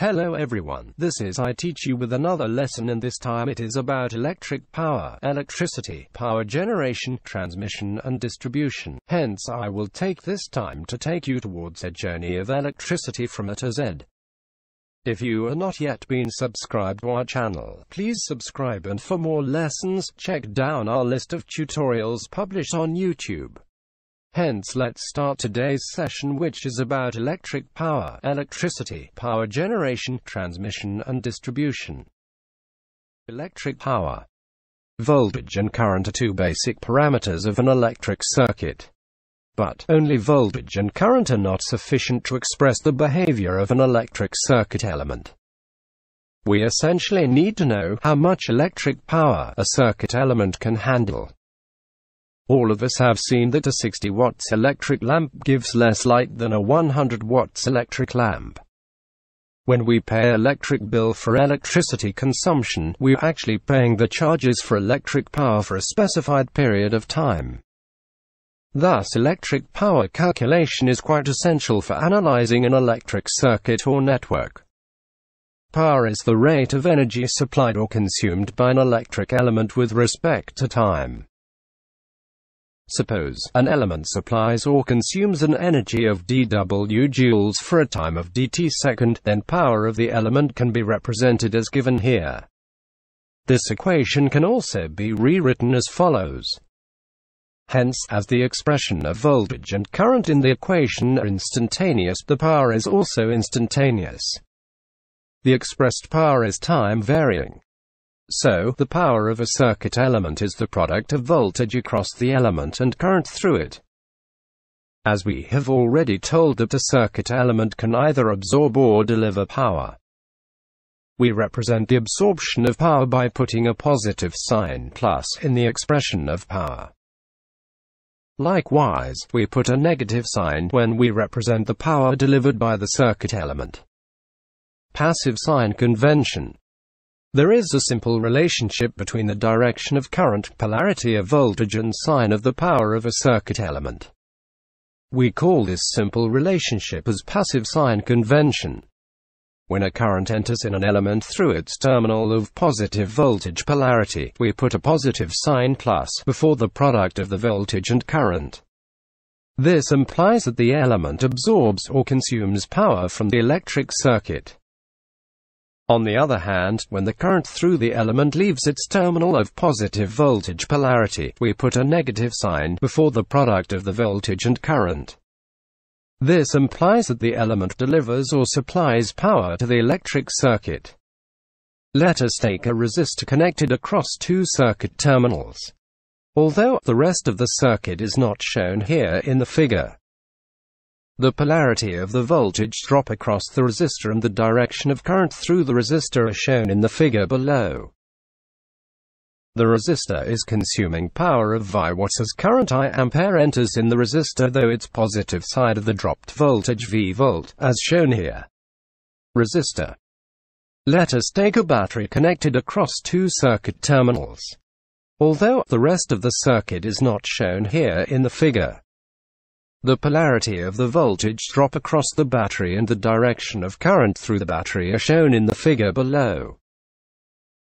Hello everyone, this is I teach you with another lesson and this time it is about electric power, electricity, power generation, transmission and distribution. Hence I will take this time to take you towards a journey of electricity from A to Z. If you are not yet been subscribed to our channel, please subscribe and for more lessons, check down our list of tutorials published on YouTube. Hence let's start today's session which is about electric power, electricity, power generation, transmission and distribution. Electric power. Voltage and current are two basic parameters of an electric circuit. But, only voltage and current are not sufficient to express the behavior of an electric circuit element. We essentially need to know how much electric power a circuit element can handle. All of us have seen that a 60 watts electric lamp gives less light than a 100 watts electric lamp. When we pay electric bill for electricity consumption, we're actually paying the charges for electric power for a specified period of time. Thus electric power calculation is quite essential for analyzing an electric circuit or network. Power is the rate of energy supplied or consumed by an electric element with respect to time. Suppose an element supplies or consumes an energy of dW joules for a time of dt second, then power of the element can be represented as given here. This equation can also be rewritten as follows. Hence, as the expression of voltage and current in the equation are instantaneous, the power is also instantaneous. The expressed power is time varying. So, the power of a circuit element is the product of voltage across the element and current through it. As we have already told that a circuit element can either absorb or deliver power. We represent the absorption of power by putting a positive sign plus in the expression of power. Likewise, we put a negative sign when we represent the power delivered by the circuit element. Passive sign convention there is a simple relationship between the direction of current, polarity of voltage and sign of the power of a circuit element. We call this simple relationship as passive sign convention. When a current enters in an element through its terminal of positive voltage polarity, we put a positive sign plus before the product of the voltage and current. This implies that the element absorbs or consumes power from the electric circuit. On the other hand, when the current through the element leaves its terminal of positive voltage polarity, we put a negative sign before the product of the voltage and current. This implies that the element delivers or supplies power to the electric circuit. Let us take a resistor connected across two circuit terminals. Although the rest of the circuit is not shown here in the figure, the polarity of the voltage drop across the resistor and the direction of current through the resistor are shown in the figure below. The resistor is consuming power of V watts as current I ampere enters in the resistor though its positive side of the dropped voltage V volt, as shown here. Resistor. Let us take a battery connected across two circuit terminals. Although the rest of the circuit is not shown here in the figure, the polarity of the voltage drop across the battery and the direction of current through the battery are shown in the figure below.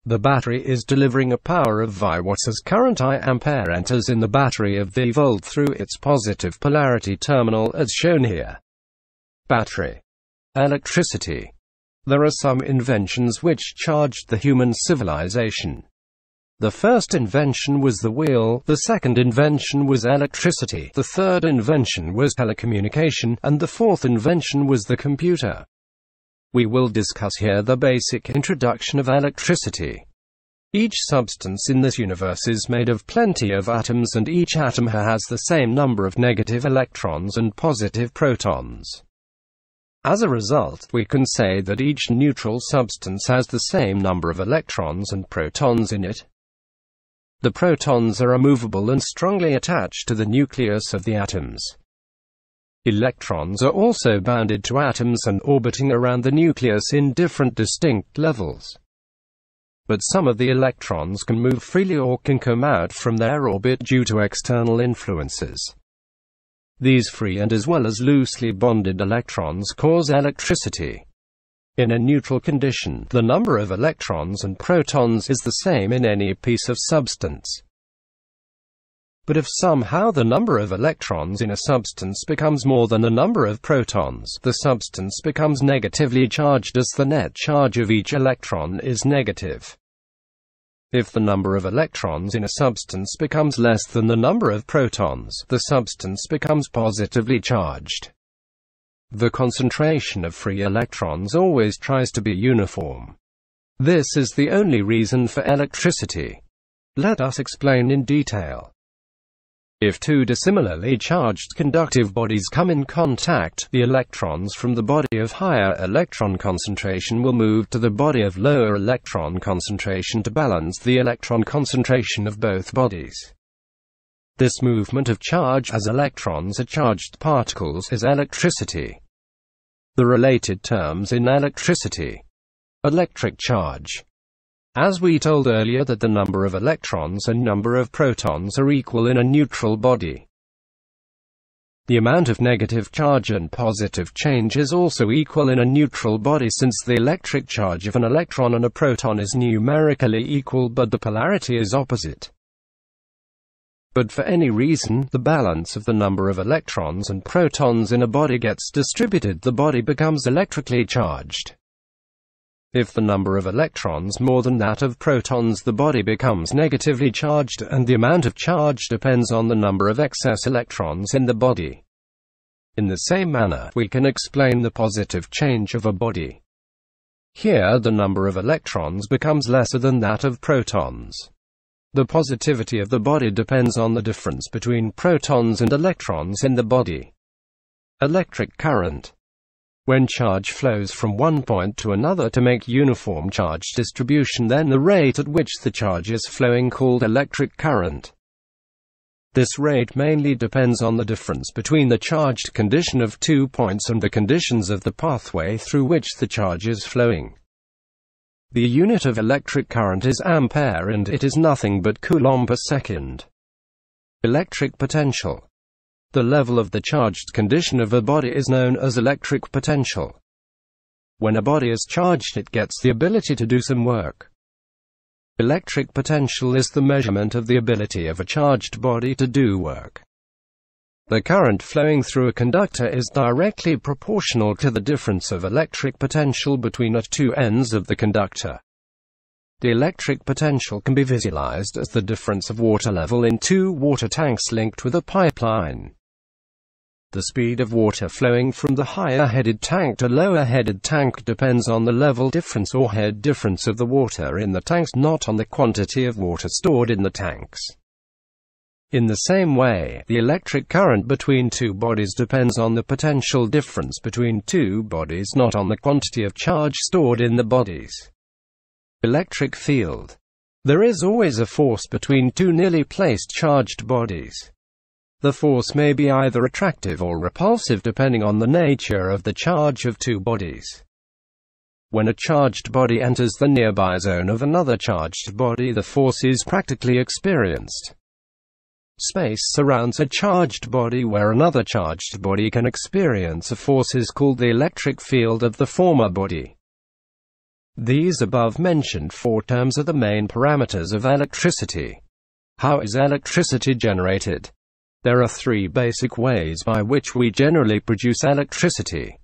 The battery is delivering a power of V watts as current I ampere enters in the battery of V volt through its positive polarity terminal as shown here. Battery. Electricity. There are some inventions which charged the human civilization. The first invention was the wheel, the second invention was electricity, the third invention was telecommunication, and the fourth invention was the computer. We will discuss here the basic introduction of electricity. Each substance in this universe is made of plenty of atoms and each atom has the same number of negative electrons and positive protons. As a result, we can say that each neutral substance has the same number of electrons and protons in it. The protons are immovable and strongly attached to the nucleus of the atoms. Electrons are also bounded to atoms and orbiting around the nucleus in different distinct levels. But some of the electrons can move freely or can come out from their orbit due to external influences. These free and as well as loosely bonded electrons cause electricity. In a neutral condition, the number of electrons and protons is the same in any piece of substance. But if somehow the number of electrons in a substance becomes more than the number of protons, the substance becomes negatively charged as the net charge of each electron is negative. If the number of electrons in a substance becomes less than the number of protons, the substance becomes positively charged. The concentration of free electrons always tries to be uniform. This is the only reason for electricity. Let us explain in detail. If two dissimilarly charged conductive bodies come in contact, the electrons from the body of higher electron concentration will move to the body of lower electron concentration to balance the electron concentration of both bodies. This movement of charge as electrons are charged particles is electricity. The related terms in electricity. Electric charge as we told earlier that the number of electrons and number of protons are equal in a neutral body. The amount of negative charge and positive change is also equal in a neutral body since the electric charge of an electron and a proton is numerically equal but the polarity is opposite. But for any reason, the balance of the number of electrons and protons in a body gets distributed the body becomes electrically charged. If the number of electrons more than that of protons the body becomes negatively charged and the amount of charge depends on the number of excess electrons in the body. In the same manner, we can explain the positive change of a body. Here the number of electrons becomes lesser than that of protons. The positivity of the body depends on the difference between protons and electrons in the body. Electric current when charge flows from one point to another to make uniform charge distribution then the rate at which the charge is flowing called electric current. This rate mainly depends on the difference between the charged condition of two points and the conditions of the pathway through which the charge is flowing. The unit of electric current is ampere and it is nothing but coulomb per second. Electric potential the level of the charged condition of a body is known as electric potential. When a body is charged it gets the ability to do some work. Electric potential is the measurement of the ability of a charged body to do work. The current flowing through a conductor is directly proportional to the difference of electric potential between the two ends of the conductor. The electric potential can be visualized as the difference of water level in two water tanks linked with a pipeline. The speed of water flowing from the higher-headed tank to lower-headed tank depends on the level difference or head difference of the water in the tanks not on the quantity of water stored in the tanks. In the same way, the electric current between two bodies depends on the potential difference between two bodies not on the quantity of charge stored in the bodies. Electric field. There is always a force between two nearly placed charged bodies. The force may be either attractive or repulsive depending on the nature of the charge of two bodies. When a charged body enters the nearby zone of another charged body the force is practically experienced. Space surrounds a charged body where another charged body can experience a force is called the electric field of the former body. These above mentioned four terms are the main parameters of electricity. How is electricity generated? There are three basic ways by which we generally produce electricity.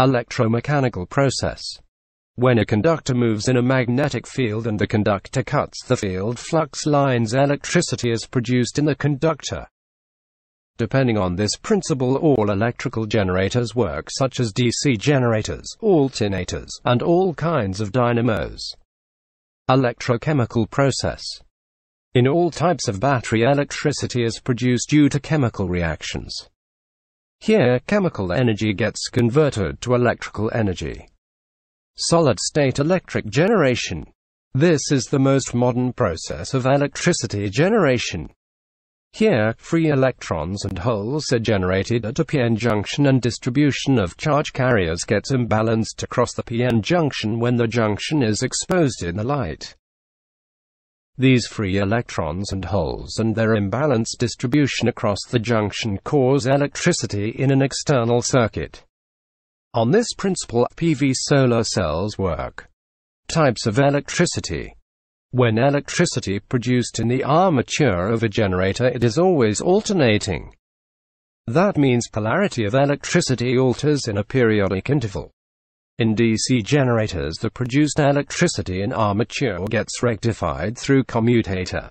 Electromechanical process. When a conductor moves in a magnetic field and the conductor cuts the field flux lines electricity is produced in the conductor. Depending on this principle all electrical generators work such as DC generators, alternators, and all kinds of dynamos. Electrochemical process. In all types of battery electricity is produced due to chemical reactions. Here, chemical energy gets converted to electrical energy. Solid-state electric generation. This is the most modern process of electricity generation. Here, free electrons and holes are generated at a p-n junction and distribution of charge carriers gets imbalanced across the p-n junction when the junction is exposed in the light. These free electrons and holes and their imbalanced distribution across the junction cause electricity in an external circuit. On this principle, PV solar cells work. Types of electricity. When electricity produced in the armature of a generator it is always alternating. That means polarity of electricity alters in a periodic interval. In DC generators the produced electricity in armature gets rectified through commutator.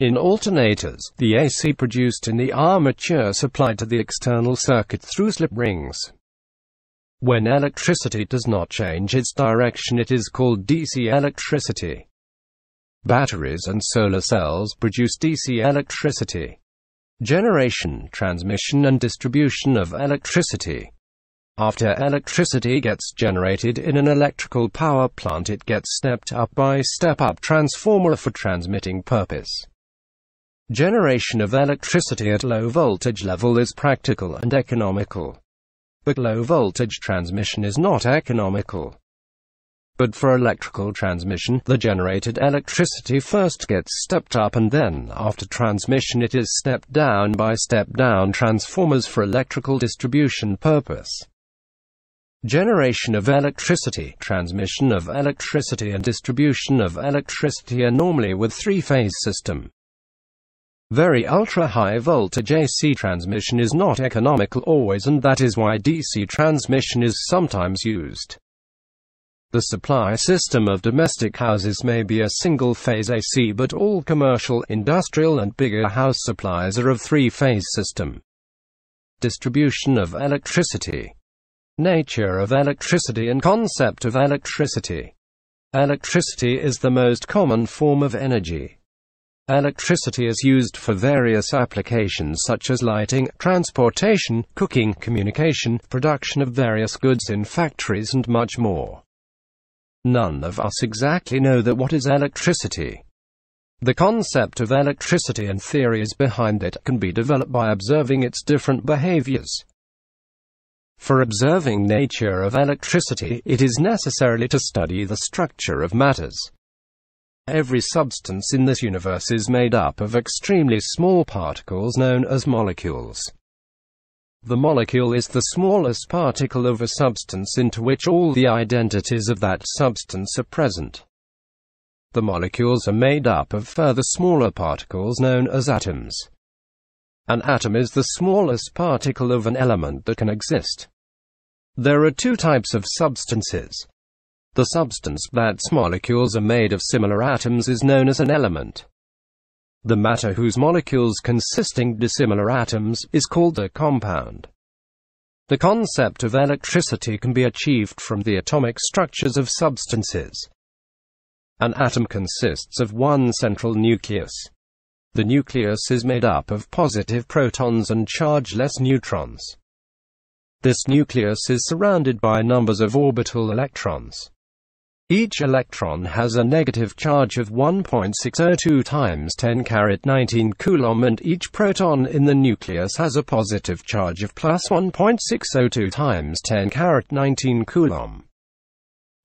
In alternators, the AC produced in the armature supplied to the external circuit through slip rings. When electricity does not change its direction it is called DC electricity. Batteries and solar cells produce DC electricity. Generation, transmission and distribution of electricity. After electricity gets generated in an electrical power plant it gets stepped up by step-up transformer for transmitting purpose. Generation of electricity at low voltage level is practical and economical. But low voltage transmission is not economical. But for electrical transmission, the generated electricity first gets stepped up and then, after transmission it is stepped down by step-down transformers for electrical distribution purpose. Generation of electricity, transmission of electricity and distribution of electricity are normally with three-phase system. Very ultra-high voltage AC transmission is not economical always and that is why DC transmission is sometimes used. The supply system of domestic houses may be a single-phase AC but all commercial, industrial and bigger house supplies are of three-phase system. Distribution of electricity. Nature of electricity and concept of electricity. Electricity is the most common form of energy. Electricity is used for various applications such as lighting, transportation, cooking, communication, production of various goods in factories and much more. None of us exactly know that what is electricity. The concept of electricity and theories behind it can be developed by observing its different behaviors. For observing nature of electricity, it is necessarily to study the structure of matters. Every substance in this universe is made up of extremely small particles known as molecules. The molecule is the smallest particle of a substance into which all the identities of that substance are present. The molecules are made up of further smaller particles known as atoms. An atom is the smallest particle of an element that can exist. There are two types of substances. The substance that's molecules are made of similar atoms is known as an element. The matter whose molecules consisting dissimilar atoms is called a compound. The concept of electricity can be achieved from the atomic structures of substances. An atom consists of one central nucleus. The nucleus is made up of positive protons and chargeless neutrons. This nucleus is surrounded by numbers of orbital electrons. Each electron has a negative charge of 1.602 times 10 caret 19 coulomb and each proton in the nucleus has a positive charge of plus 1.602 times 10 caret 19 coulomb.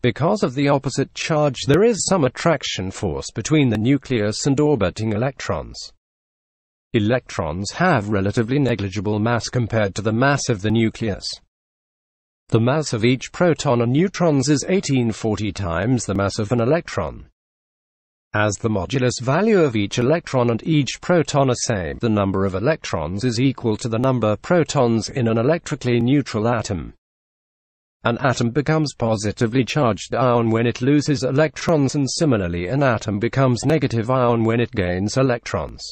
Because of the opposite charge there is some attraction force between the nucleus and orbiting electrons. Electrons have relatively negligible mass compared to the mass of the nucleus. The mass of each proton and neutrons is 1840 times the mass of an electron. As the modulus value of each electron and each proton are same, the number of electrons is equal to the number protons in an electrically neutral atom. An atom becomes positively charged ion when it loses electrons and similarly an atom becomes negative ion when it gains electrons.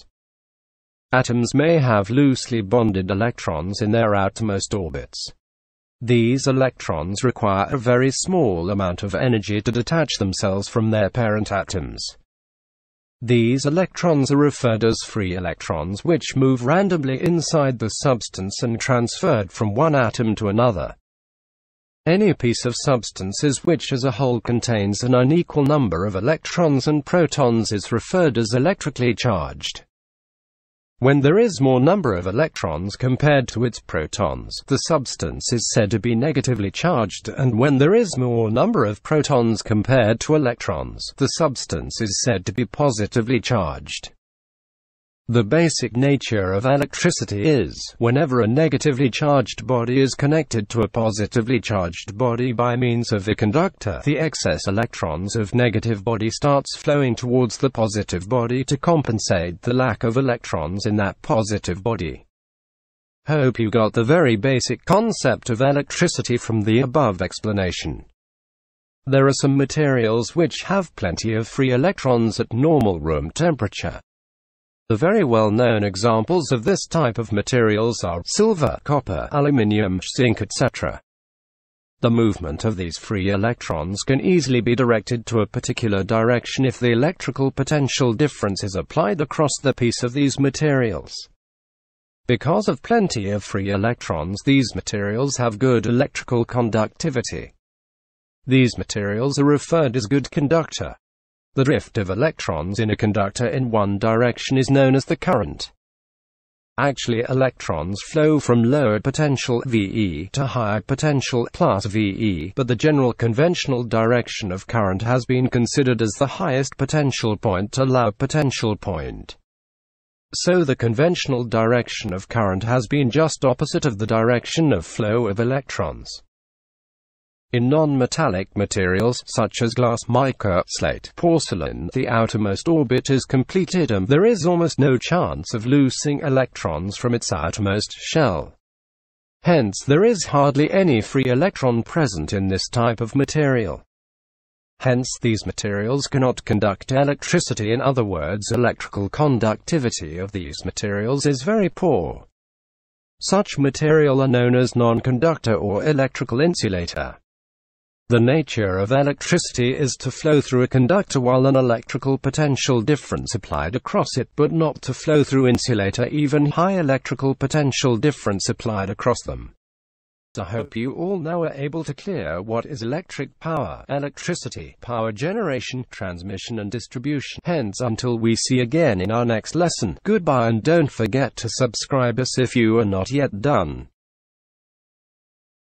Atoms may have loosely bonded electrons in their outermost orbits. These electrons require a very small amount of energy to detach themselves from their parent atoms. These electrons are referred as free electrons which move randomly inside the substance and transferred from one atom to another. Any piece of substances which as a whole contains an unequal number of electrons and protons is referred as electrically charged. When there is more number of electrons compared to its protons, the substance is said to be negatively charged, and when there is more number of protons compared to electrons, the substance is said to be positively charged. The basic nature of electricity is, whenever a negatively charged body is connected to a positively charged body by means of a conductor, the excess electrons of negative body starts flowing towards the positive body to compensate the lack of electrons in that positive body. Hope you got the very basic concept of electricity from the above explanation. There are some materials which have plenty of free electrons at normal room temperature. The very well-known examples of this type of materials are silver, copper, aluminium, zinc etc. The movement of these free electrons can easily be directed to a particular direction if the electrical potential difference is applied across the piece of these materials. Because of plenty of free electrons these materials have good electrical conductivity. These materials are referred as good conductor. The drift of electrons in a conductor in one direction is known as the current. Actually electrons flow from lower potential VE to higher potential plus VE, but the general conventional direction of current has been considered as the highest potential point to low potential point. So the conventional direction of current has been just opposite of the direction of flow of electrons. In non-metallic materials, such as glass, mica, slate, porcelain, the outermost orbit is completed and there is almost no chance of losing electrons from its outermost shell. Hence there is hardly any free electron present in this type of material. Hence these materials cannot conduct electricity in other words electrical conductivity of these materials is very poor. Such material are known as non-conductor or electrical insulator. The nature of electricity is to flow through a conductor while an electrical potential difference applied across it but not to flow through insulator even high electrical potential difference applied across them. I hope you all now are able to clear what is electric power, electricity, power generation, transmission and distribution. Hence until we see again in our next lesson, goodbye and don't forget to subscribe us if you are not yet done.